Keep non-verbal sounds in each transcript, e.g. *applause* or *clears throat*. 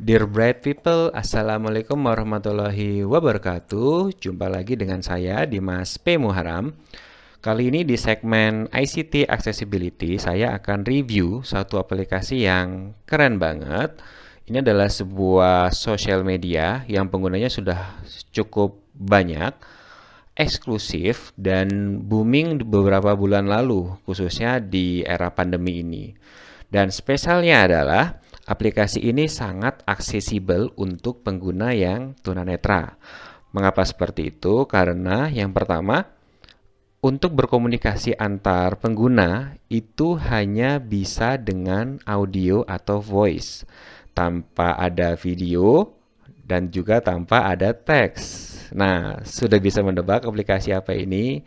Dear bright people, Assalamualaikum warahmatullahi wabarakatuh. Jumpa lagi dengan saya, Dimas P. Muharam. Kali ini di segmen ICT Accessibility, saya akan review satu aplikasi yang keren banget. Ini adalah sebuah social media yang penggunanya sudah cukup banyak, eksklusif, dan booming beberapa bulan lalu, khususnya di era pandemi ini. Dan spesialnya adalah aplikasi ini sangat aksesibel untuk pengguna yang tunanetra. Mengapa seperti itu? Karena yang pertama, untuk berkomunikasi antar pengguna itu hanya bisa dengan audio atau voice, tanpa ada video dan juga tanpa ada teks. Nah, sudah bisa mendebak aplikasi apa ini?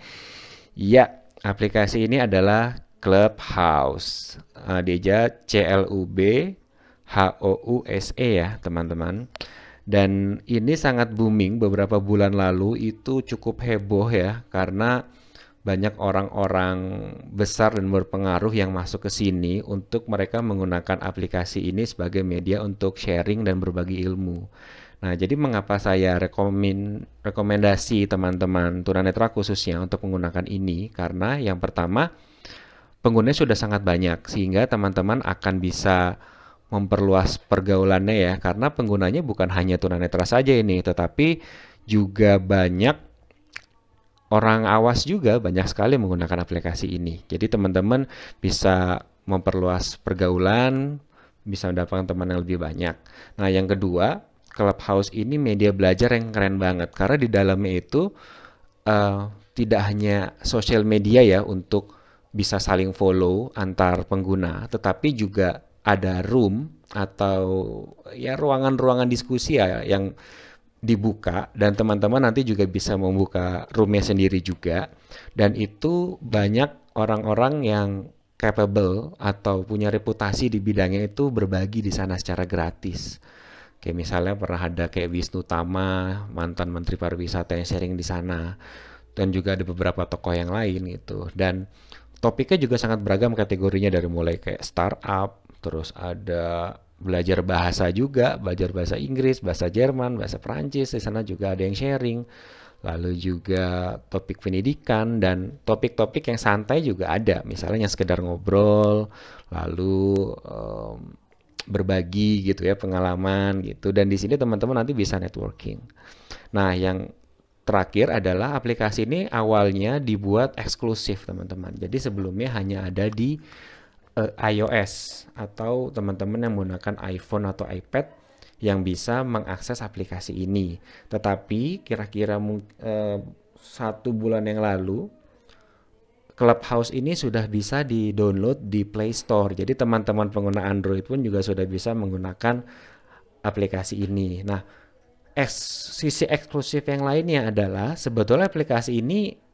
Ya, aplikasi ini adalah Clubhouse. Uh, dia C L U B H O U S E ya, teman-teman. Dan ini sangat booming beberapa bulan lalu itu cukup heboh ya karena banyak orang-orang besar dan berpengaruh yang masuk ke sini untuk mereka menggunakan aplikasi ini sebagai media untuk sharing dan berbagi ilmu. Nah, jadi mengapa saya rekomen rekomendasi teman-teman tunanetra khususnya untuk menggunakan ini? Karena yang pertama, penggunanya sudah sangat banyak sehingga teman-teman akan bisa memperluas pergaulannya ya karena penggunanya bukan hanya tunanetra saja ini tetapi juga banyak orang awas juga banyak sekali menggunakan aplikasi ini. Jadi teman-teman bisa memperluas pergaulan, bisa mendapatkan teman yang lebih banyak. Nah, yang kedua, Clubhouse ini media belajar yang keren banget karena di dalamnya itu uh, tidak hanya sosial media ya untuk bisa saling follow antar pengguna, tetapi juga ada room atau ya ruangan-ruangan diskusi ya yang dibuka dan teman-teman nanti juga bisa membuka roomnya sendiri juga dan itu banyak orang-orang yang capable atau punya reputasi di bidangnya itu berbagi di sana secara gratis. Kayak misalnya pernah ada kayak Wisnu Tama, mantan Menteri Pariwisata yang sharing di sana dan juga ada beberapa tokoh yang lain gitu. Dan topiknya juga sangat beragam kategorinya dari mulai kayak startup, terus ada belajar bahasa juga, belajar bahasa Inggris, bahasa Jerman, bahasa Prancis, di sana juga ada yang sharing. Lalu juga topik pendidikan dan topik-topik yang santai juga ada, misalnya yang sekedar ngobrol, lalu um, berbagi gitu ya pengalaman gitu. Dan di sini teman-teman nanti bisa networking. Nah, yang terakhir adalah aplikasi ini awalnya dibuat eksklusif teman-teman. Jadi sebelumnya hanya ada di uh, iOS atau teman-teman yang menggunakan iPhone atau iPad yang bisa mengakses aplikasi ini. Tetapi kira-kira uh, satu bulan yang lalu Clubhouse ini sudah bisa di-download di Play Store. Jadi teman-teman pengguna Android pun juga sudah bisa menggunakan aplikasi ini. Nah, eks, sisi eksklusif yang lainnya adalah sebetulnya aplikasi ini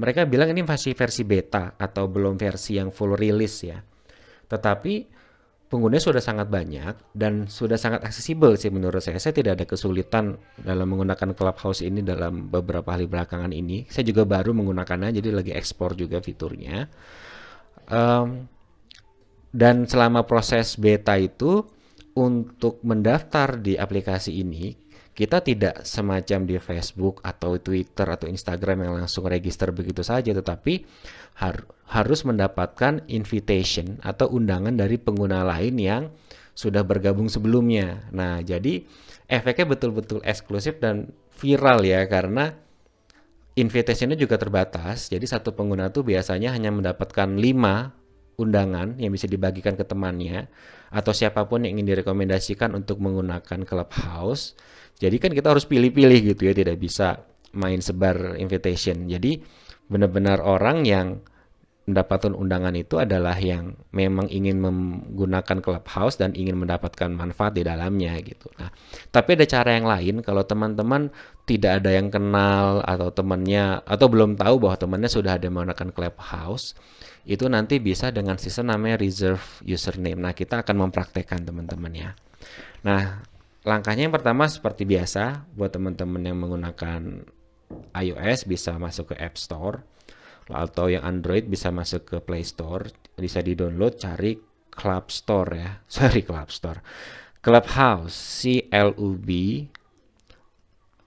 mereka bilang ini masih versi beta atau belum versi yang full release ya. Tetapi penggunanya sudah sangat banyak dan sudah sangat aksesibel sih menurut saya. Saya tidak ada kesulitan dalam menggunakan Clubhouse ini dalam beberapa hari belakangan ini. Saya juga baru menggunakannya jadi lagi ekspor juga fiturnya. Um, dan selama proses beta itu untuk mendaftar di aplikasi ini kita tidak semacam di Facebook atau Twitter atau Instagram yang langsung register begitu saja, tetapi har harus mendapatkan invitation atau undangan dari pengguna lain yang sudah bergabung sebelumnya. Nah, jadi efeknya betul-betul eksklusif dan viral ya karena invitationnya juga terbatas. Jadi satu pengguna tuh biasanya hanya mendapatkan 5 undangan yang bisa dibagikan ke temannya atau siapa pun yang ingin direkomendasikan untuk menggunakan Clubhouse. Jadi kan kita harus pilih-pilih gitu ya, tidak bisa main sebar invitation. Jadi benar-benar orang yang mendapatkan undangan itu adalah yang memang ingin menggunakan clubhouse dan ingin mendapatkan manfaat di dalamnya gitu. Nah, tapi ada cara yang lain kalau teman-teman tidak ada yang kenal atau temannya atau belum tahu bahwa temannya sudah ada menggunakan clubhouse, itu nanti bisa dengan sistem namanya reserve username. Nah, kita akan mempraktekkan teman-teman ya. Nah, langkahnya yang pertama seperti biasa buat teman-teman yang menggunakan iOS bisa masuk ke App Store atau yang Android bisa masuk ke Play Store bisa di download cari Club Store ya *laughs* sorry Club Store Clubhouse, C L U B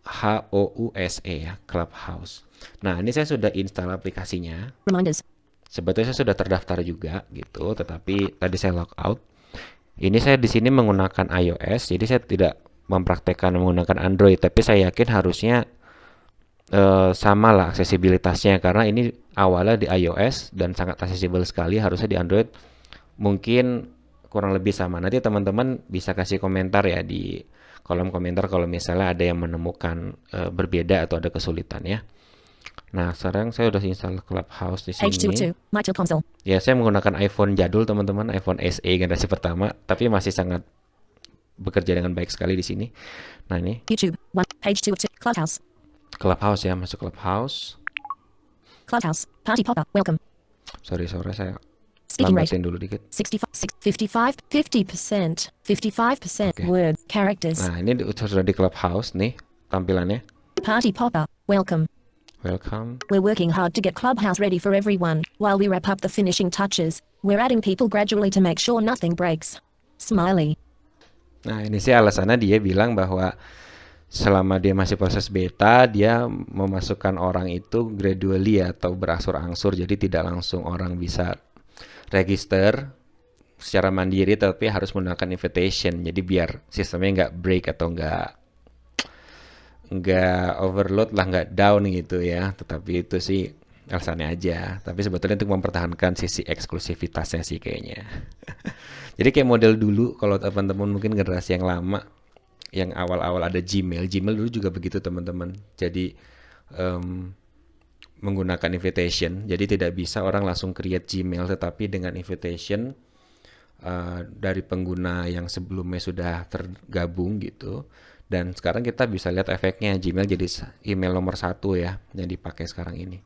H O U S E ya, Clubhouse. Nah, ini saya sudah install aplikasinya. Reminders. Sebetulnya saya sudah terdaftar juga gitu, tetapi tadi saya logout. Ini saya di sini menggunakan iOS, jadi saya tidak mempraktekkan menggunakan Android, tapi saya yakin harusnya eh, sama lah aksesibilitasnya karena ini awalnya di iOS dan sangat aksesibel sekali, harusnya di Android mungkin kurang lebih sama. Nanti teman-teman bisa kasih komentar ya di kolom komentar kalau misalnya ada yang menemukan uh, berbeda atau ada kesulitan ya. Nah, sekarang saya sudah install Clubhouse di sini. H22. Mitel console. Ya, saya menggunakan iPhone jadul, teman-teman, iPhone SE generasi pertama, tapi masih sangat bekerja dengan baik sekali di sini. Nah, ini YouTube. Page two. Clubhouse. Clubhouse ya, masuk Clubhouse. Clubhouse. Party popper. Welcome. Sorry, sore saya Speaking rate. lambatin dulu dikit. 65, six- 55, 50%, 55% Okay. words, characters. Nah, ini sudah di Clubhouse nih tampilannya. Party popper. Welcome. Welcome. We're working hard to get Clubhouse ready for everyone. While we wrap up the finishing touches, we're adding people gradually to make sure nothing breaks. Smiley. Nah, ini sih alasannya dia bilang bahwa selama dia masih proses beta, dia memasukkan orang itu gradually atau berangsur-angsur, jadi tidak langsung orang bisa register secara mandiri, tapi harus menggunakan invitation. Jadi biar sistemnya nggak break atau nggak nggak overload lah, nggak down gitu ya. Tetapi itu sih alasannya aja. Tapi sebetulnya untuk mempertahankan sisi eksklusivitasnya sih kayaknya. *laughs* Jadi kayak model dulu kalau teman-teman mungkin generasi yang lama yang awal-awal ada Gmail, Gmail dulu juga begitu teman-teman. Jadi em, menggunakan invitation, jadi tidak bisa orang langsung create Gmail, tetapi dengan invitation eh, dari pengguna yang sebelumnya sudah tergabung gitu. Dan sekarang kita bisa lihat efeknya Gmail jadi email nomor satu ya yang dipakai sekarang ini.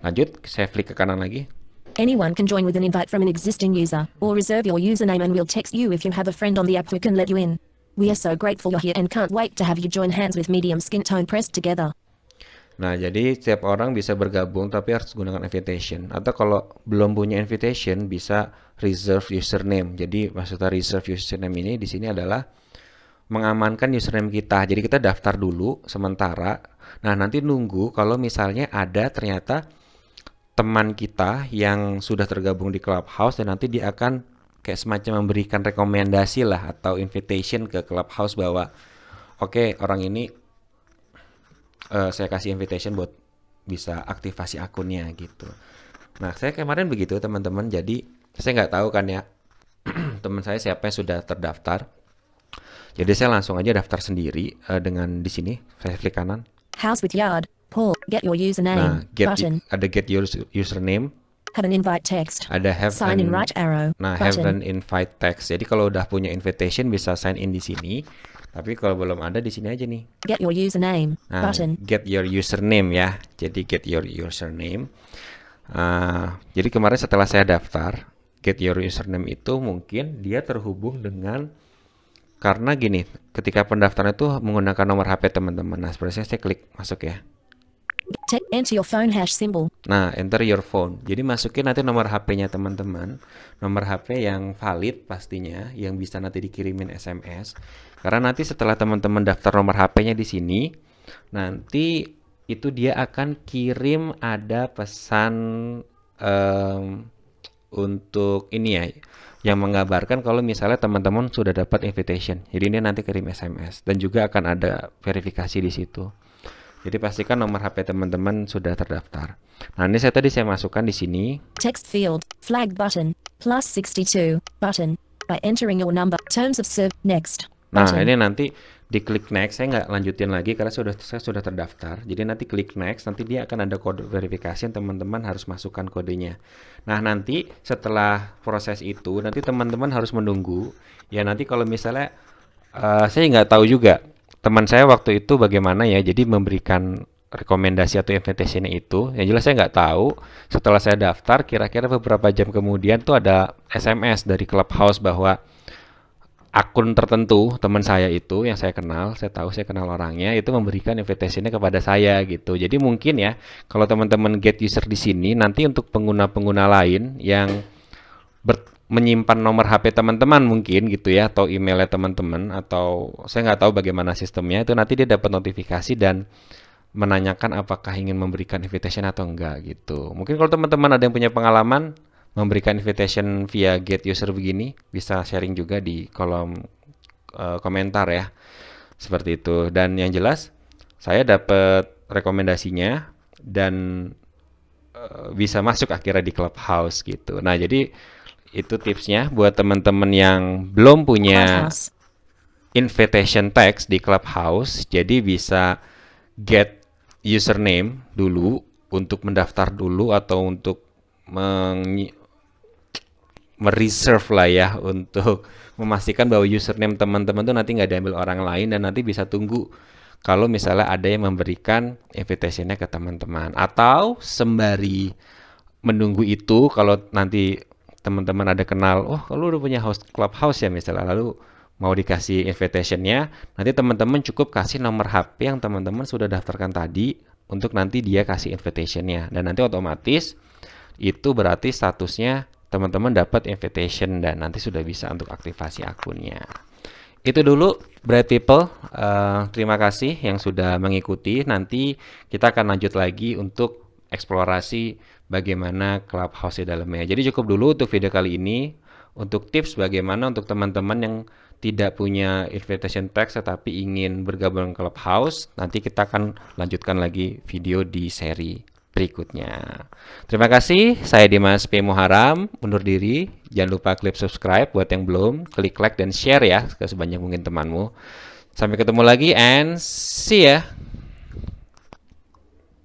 Lanjut, saya klik ke kanan lagi. Anyone can join with an invite from an existing user, or reserve your username and we'll text you if you have a friend on the app who can let you in. We are so grateful you're here and can't wait to have you join hands with medium skin tone pressed together. Nah, jadi setiap orang bisa bergabung tapi harus gunakan invitation. Atau kalau belum punya invitation bisa reserve username. Jadi maksudnya reserve username ini di sini adalah mengamankan username kita. Jadi kita daftar dulu sementara. Nah, nanti nunggu kalau misalnya ada ternyata teman kita yang sudah tergabung di Clubhouse dan nanti dia akan kayak semacam memberikan rekomendasi lah atau invitation ke Clubhouse bahwa oke orang ini eh, saya kasih invitation buat bisa aktivasi akunnya gitu. Nah, saya kemarin begitu teman-teman. Jadi saya nggak tahu kan ya *clears throat* teman saya siapa yang sudah terdaftar. Jadi saya langsung aja daftar sendiri eh, dengan di sini saya klik kanan. House with yard. Paul, get your Nah, username. get button. ada get your username, Have an invite text. ada have Sign in an- right arrow. Nah, have button. an invite text. Jadi kalau udah punya invitation bisa sign in di sini. Tapi kalau belum ada di sini aja nih. Get your username. Nah, button. get your username ya. Jadi get your username. Ah, jadi kemarin setelah saya daftar, get your username itu mungkin dia terhubung dengan karena gini, ketika pendaftaran itu menggunakan nomor HP teman-teman. Nah, seperti saya klik masuk ya. Te- enter your phone hash symbol. Nah, enter your phone. Jadi masukin nanti nomor HP-nya teman-teman. Nomor HP yang valid pastinya, yang bisa nanti dikirimin SMS. Karena nanti setelah teman-teman daftar nomor HP-nya di sini, nanti itu dia akan kirim ada pesan em, untuk ini ya, yang mengabarkan kalau misalnya teman-teman sudah dapat invitation. Jadi ini nanti kirim SMS dan juga akan ada verifikasi di situ. Jadi pastikan nomor HP teman-teman sudah terdaftar. Nah, ini saya tadi saya masukkan di sini. Text field. Flag button. Plus 62. Button. By entering your number. Terms of serve. Next. Nah, ini nanti diklik next. Saya nggak lanjutin lagi karena sudah saya sudah terdaftar. Jadi nanti klik next, nanti dia akan ada kode verifikasi yang teman-teman harus masukkan kodenya. Nah, nanti setelah proses itu, nanti teman-teman harus menunggu. Ya nanti kalau misalnya eh, saya nggak tahu juga teman saya waktu itu bagaimana ya. Jadi memberikan rekomendasi atau invitation itu yang jelas saya nggak tahu setelah saya daftar kira-kira beberapa jam kemudian tuh ada SMS dari Clubhouse bahwa akun tertentu teman saya itu yang saya kenal, saya tahu saya kenal orangnya itu memberikan invitationnya kepada saya gitu. Jadi mungkin ya kalau teman-teman get user di sini nanti untuk pengguna-pengguna lain yang ber- menyimpan nomor HP teman-teman mungkin gitu ya atau emailnya teman-teman atau saya nggak tahu bagaimana sistemnya itu nanti dia dapat notifikasi dan menanyakan apakah ingin memberikan invitation atau enggak gitu. Mungkin kalau teman-teman ada yang punya pengalaman memberikan invitation via get user begini bisa sharing juga di kolom uh, komentar ya. Seperti itu. Dan yang jelas saya dapat rekomendasinya dan uh, bisa masuk akhirnya di Clubhouse gitu. Nah, jadi itu tipsnya buat teman-teman yang belum punya invitation text di Clubhouse. Jadi bisa get username dulu untuk mendaftar dulu atau untuk mereserve lah ya untuk memastikan bahwa username teman-teman tuh nanti nggak diambil orang lain dan nanti bisa tunggu kalau misalnya ada yang memberikan invitationnya ke teman-teman. Atau sembari menunggu itu kalau nanti teman-teman ada kenal, oh kalau udah punya host clubhouse ya misalnya, lalu mau dikasih invitationnya, nanti teman-teman cukup kasih nomor HP yang teman-teman sudah daftarkan tadi untuk nanti dia kasih invitationnya, dan nanti otomatis itu berarti statusnya teman-teman dapat invitation dan nanti sudah bisa untuk aktivasi akunnya. Itu dulu Bright People, uh, terima kasih yang sudah mengikuti. Nanti kita akan lanjut lagi untuk eksplorasi bagaimana Clubhouse di dalamnya. Jadi cukup dulu untuk video kali ini untuk tips bagaimana untuk teman-teman yang tidak punya invitation text tetapi ingin bergabung Clubhouse. Nanti kita akan lanjutkan lagi video di seri berikutnya. Terima kasih, saya Dimas P. Muharam, undur diri. Jangan lupa klik subscribe buat yang belum, klik like dan share ya ke sebanyak mungkin temanmu. Sampai ketemu lagi and see ya.